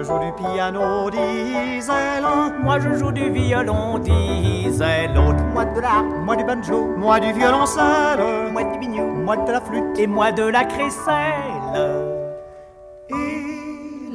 je joue du piano, disait l'un. Moi je joue du violon, disait l'autre. Moi de la, moi du banjo, moi du violoncelle, Moi du bignou, moi de la flûte. et moi de la crécelle. Et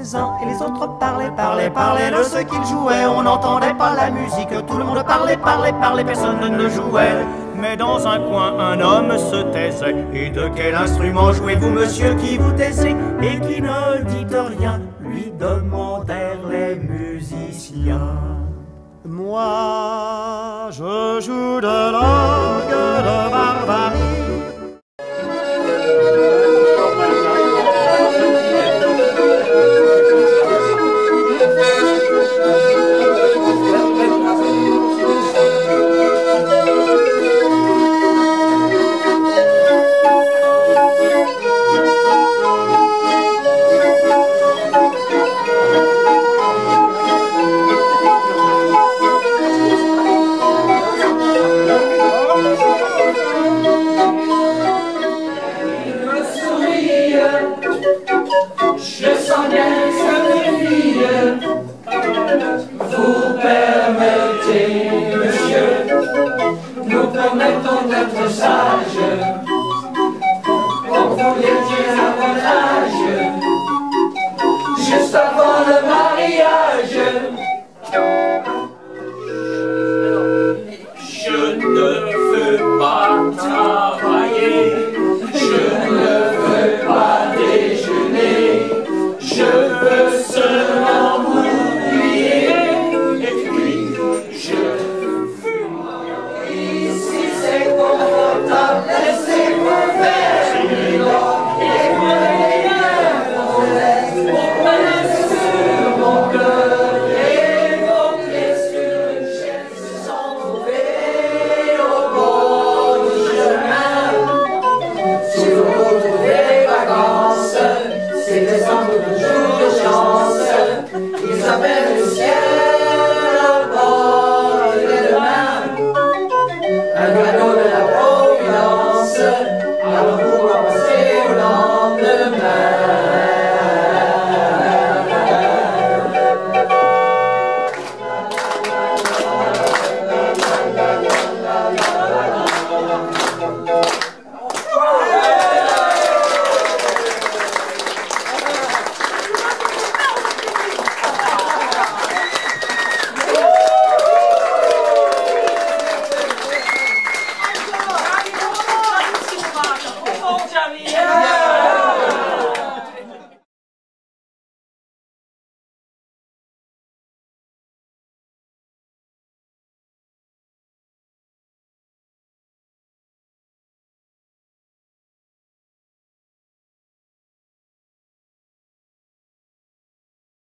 les uns et les autres parlaient, parlaient, parlaient de ce qu'ils jouaient. On n'entendait pas la musique, tout le monde parlait, parlait, parlait, personne ne jouait. Mais dans un coin, un homme se taisait. Et de quel instrument jouez-vous, monsieur, qui vous taisez et qui ne dit rien lui demandèrent les musiciens. Moi, je joue de l'orgue vous permettez, monsieur, nous permettons d'être sages. Des centres de jours de chance. Ils appellent